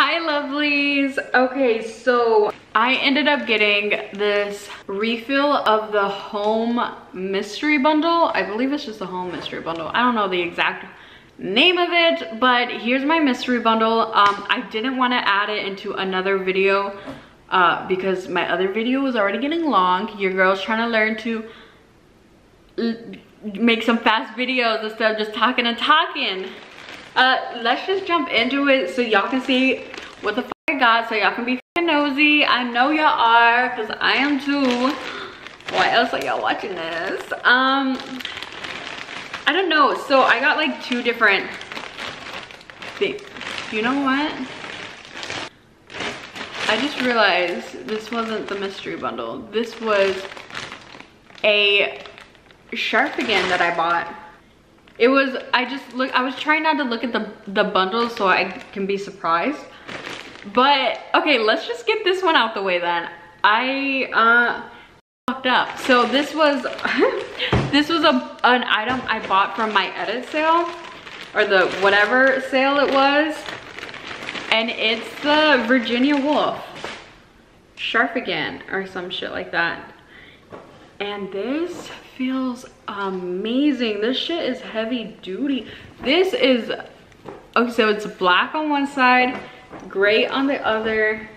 Hi lovelies. Okay, so I ended up getting this refill of the home mystery bundle. I believe it's just the home mystery bundle. I don't know the exact name of it, but here's my mystery bundle. Um, I didn't want to add it into another video uh, because my other video was already getting long. Your girl's trying to learn to make some fast videos instead of just talking and talking. Uh, let's just jump into it so y'all can see what the fuck I got so y'all can be nosy. I know y'all are because I am too. Why else are y'all watching this? Um, I don't know. So I got like two different things. You know what? I just realized this wasn't the mystery bundle. This was a Sharpigan that I bought it was i just look i was trying not to look at the the bundles so i can be surprised. But okay let's just get this one out the way then. I uh fucked up. So this was this was a an item i bought from my edit sale or the whatever sale it was. And it's the virginia wolf Sharpigan or some shit like that. And this feels amazing. This shit is heavy duty. This is, okay, so it's black on one side, gray on the other.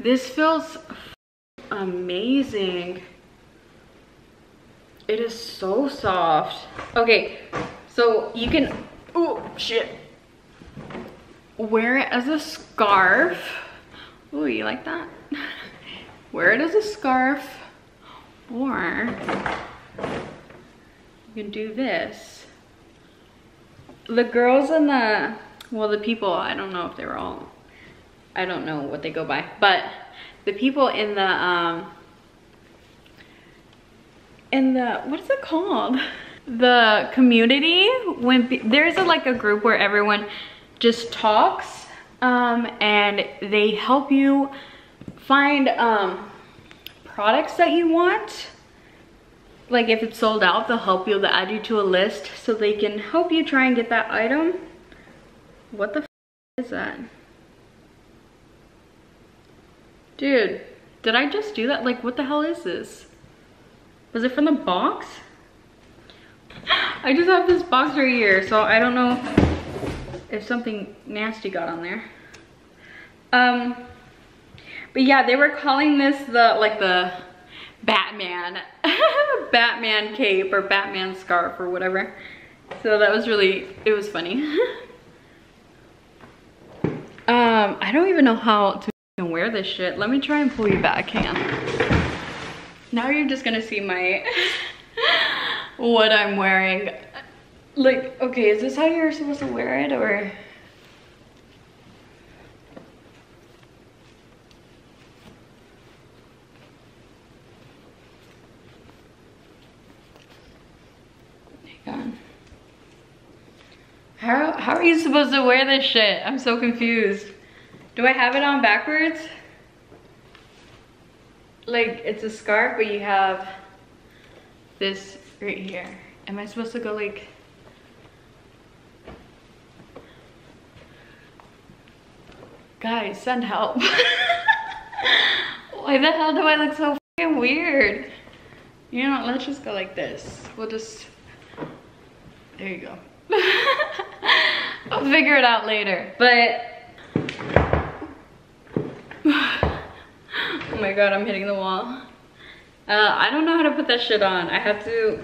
This feels amazing. It is so soft. Okay, so you can, oh shit. Wear it as a scarf. Oh, you like that? Wear it as a scarf or you can do this. The girls and the, well the people, I don't know if they were all, I don't know what they go by, but the people in the, um, in the, what is it called? The community, when there's a, like a group where everyone just talks um, and they help you find um, products that you want. Like if it's sold out they'll help you they'll add you to a list so they can help you try and get that item. What the is that? Dude did i just do that? Like what the hell is this? Was it from the box? I just have this box right here so i don't know if something nasty got on there. Um but yeah, they were calling this the, like the Batman, Batman cape or Batman scarf or whatever. So that was really, it was funny. um, I don't even know how to wear this shit. Let me try and pull you back, hang on. Now you're just gonna see my, what I'm wearing. Like, okay, is this how you're supposed to wear it or? How, how are you supposed to wear this shit? I'm so confused. Do I have it on backwards? Like, it's a scarf, but you have this right here. Am I supposed to go like... Guys, send help. Why the hell do I look so fucking weird? You know, let's just go like this. We'll just, there you go. Figure it out later. But, oh my God, I'm hitting the wall. Uh, I don't know how to put that shit on. I have to,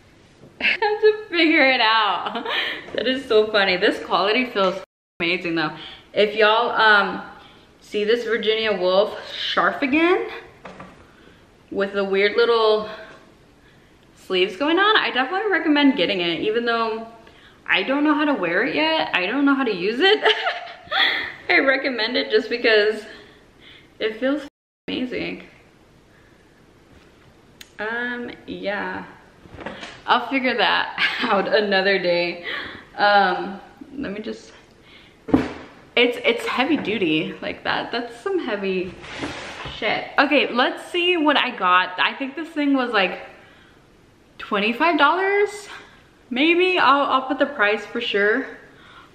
I have to figure it out. that is so funny. This quality feels amazing though. If y'all um, see this Virginia Wolf again with the weird little sleeves going on, I definitely recommend getting it even though I don't know how to wear it yet. I don't know how to use it. I recommend it just because it feels amazing. Um, yeah. I'll figure that out another day. Um, let me just, it's, it's heavy duty like that. That's some heavy shit. Okay, let's see what I got. I think this thing was like $25 maybe I'll, I'll put the price for sure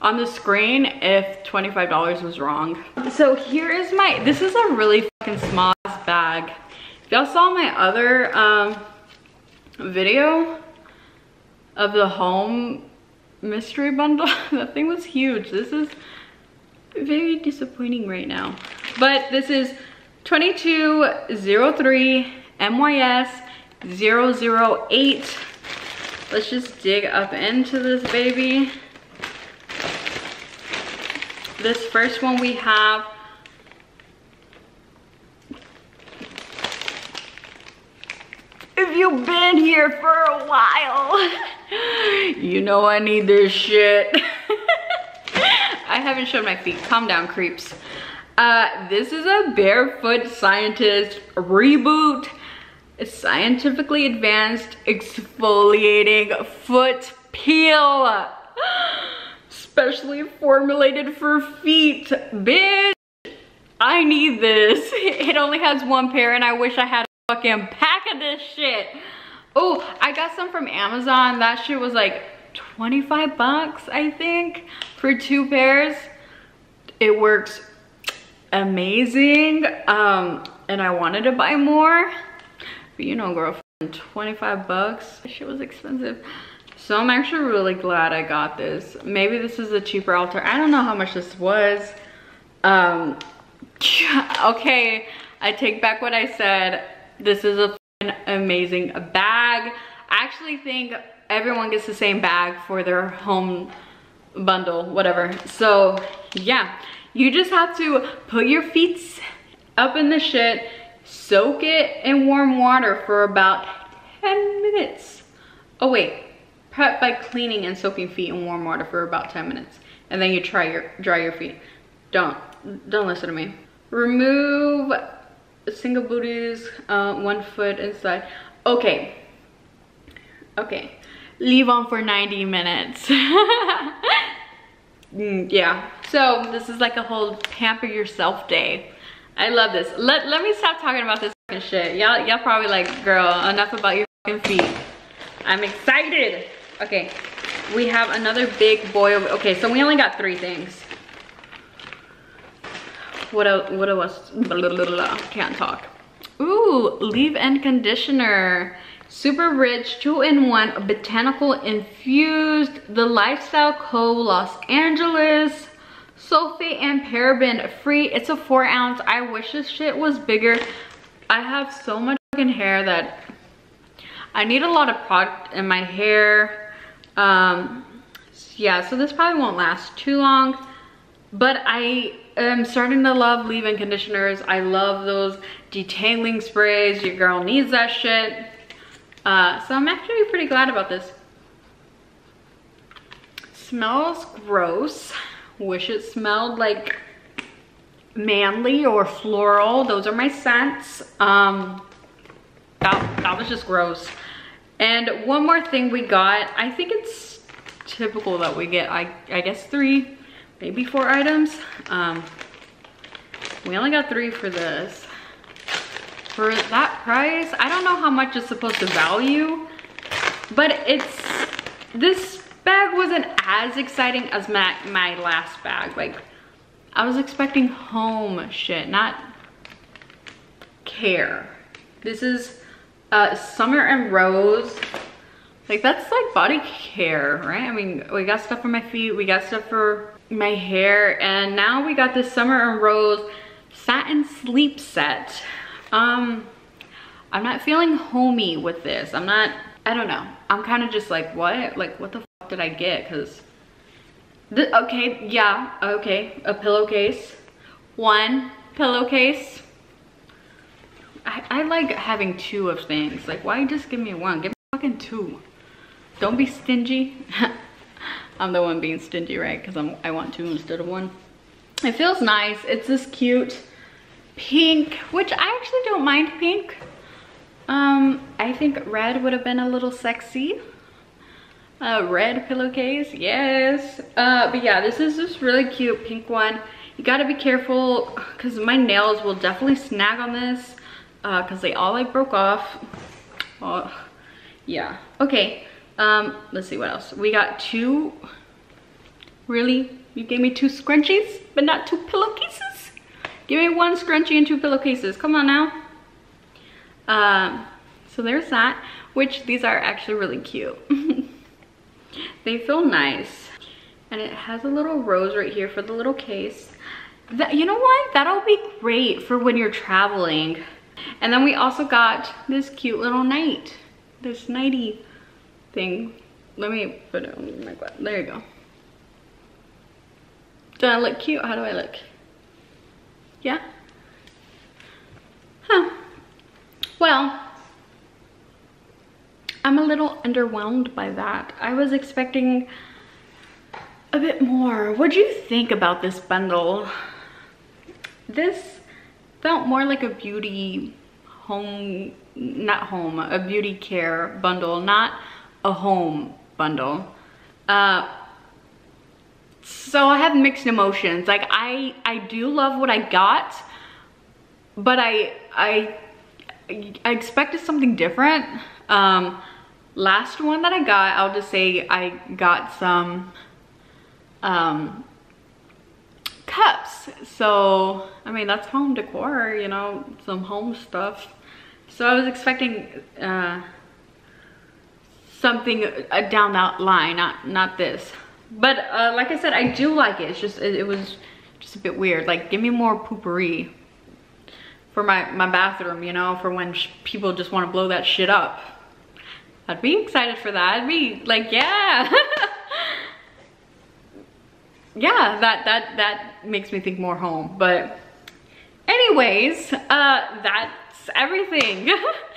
on the screen if $25 was wrong. So here is my, this is a really fucking small bag. If y'all saw my other um, video of the home mystery bundle, that thing was huge. This is very disappointing right now. But this is 2203 MYS 008. Let's just dig up into this baby. This first one we have If you've been here for a while, you know I need this shit. I haven't shown my feet. Calm down, creeps. Uh, this is a barefoot scientist reboot scientifically advanced exfoliating foot peel. Specially formulated for feet. Bitch, I need this. It only has one pair and I wish I had a fucking pack of this shit. Oh, I got some from Amazon. That shit was like 25 bucks, I think, for two pairs. It works amazing. Um, and I wanted to buy more. But you know, girl, 25 bucks. Shit was expensive. So I'm actually really glad I got this. Maybe this is a cheaper altar. I don't know how much this was. Um, okay, I take back what I said. This is a amazing bag. I actually think everyone gets the same bag for their home bundle, whatever. So yeah, you just have to put your feet up in the shit, soak it in warm water for about 10 minutes. Oh wait, prep by cleaning and soaking feet in warm water for about 10 minutes. And then you try your dry your feet. Don't, don't listen to me. Remove single booties, uh, one foot inside. Okay, okay. Leave on for 90 minutes. mm, yeah, so this is like a whole pamper yourself day. I love this. Let, let me stop talking about this shit. Y'all y'all probably like, girl, enough about your feet. I'm excited. Okay, we have another big boy. Okay, so we only got three things. What else? What else? Blah, blah, blah, Can't talk. Ooh, leave-in conditioner. Super rich, two-in-one, botanical infused. The Lifestyle Co. Los Angeles sulfate and paraben free. It's a four ounce. I wish this shit was bigger. I have so much fucking hair that i need a lot of product in my hair. Um yeah so this probably won't last too long but i am starting to love leave-in conditioners. I love those detailing sprays. Your girl needs that shit. Uh so i'm actually pretty glad about this. Smells gross Wish it smelled like manly or floral. Those are my scents. Um, that, that was just gross. And one more thing we got, I think it's typical that we get, I, I guess three, maybe four items. Um, we only got three for this. For that price, I don't know how much it's supposed to value, but it's, this bag wasn't as exciting as my, my last bag. Like, I was expecting home shit, not care. This is uh, Summer and Rose. Like, that's like body care, right? I mean, we got stuff for my feet, we got stuff for my hair, and now we got this Summer and Rose satin sleep set. Um, I'm not feeling homey with this. I'm not, I don't know. I'm kind of just like, what? Like, what the did I get? Because, okay, yeah, okay, a pillowcase. One pillowcase. I, I like having two of things. Like, why just give me one? Give me fucking two. Don't be stingy. I'm the one being stingy, right? Because I'm I want two instead of one. It feels nice. It's this cute pink, which I actually don't mind pink. Um, I think red would have been a little sexy a red pillowcase yes uh but yeah this is this really cute pink one you got to be careful because my nails will definitely snag on this uh because they all like broke off oh yeah okay um let's see what else we got two Really? You gave me two scrunchies, but not two pillowcases? Give me one scrunchie and two pillowcases. Come on now. Um, so there's that, which these are actually really cute. they feel nice. And it has a little rose right here for the little case. That, you know what? That'll be great for when you're traveling. And then we also got this cute little night. This nighty thing. Let me put it on my glass. There you go. Do I look cute? How do I look? Yeah? Huh. Well, I'm a little underwhelmed by that. I was expecting a bit more. What do you think about this bundle? This felt more like a beauty home, not home, a beauty care bundle, not a home bundle. Uh, so I have mixed emotions. Like I, I do love what I got, but I, I, I expected something different. Um, last one that I got, I'll just say I got some um, cups. So, I mean, that's home decor, you know, some home stuff. So I was expecting uh, something uh, down that line, not, not this. But uh, like I said, I do like it. It's just, it, it was just a bit weird. Like, give me more Poo-Pourri for my, my bathroom, you know, for when people just want to blow that shit up. I'd be excited for that. I'd be like, yeah. yeah, that, that, that makes me think more home. But anyways, uh, that's everything.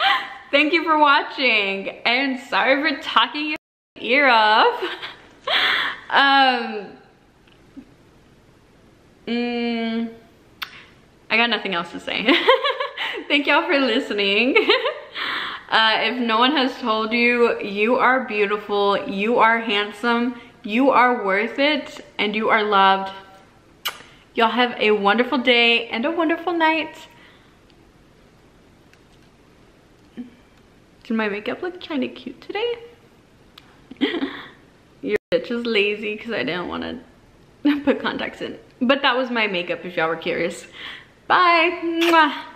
Thank you for watching and sorry for talking your ear off. um, mm, I got nothing else to say. Thank y'all for listening. Uh, if no one has told you, you are beautiful, you are handsome, you are worth it, and you are loved. Y'all have a wonderful day and a wonderful night. Did my makeup look kind of cute today? Your bitch is lazy because I didn't want to put contacts in. But that was my makeup if y'all were curious. Bye. Mwah.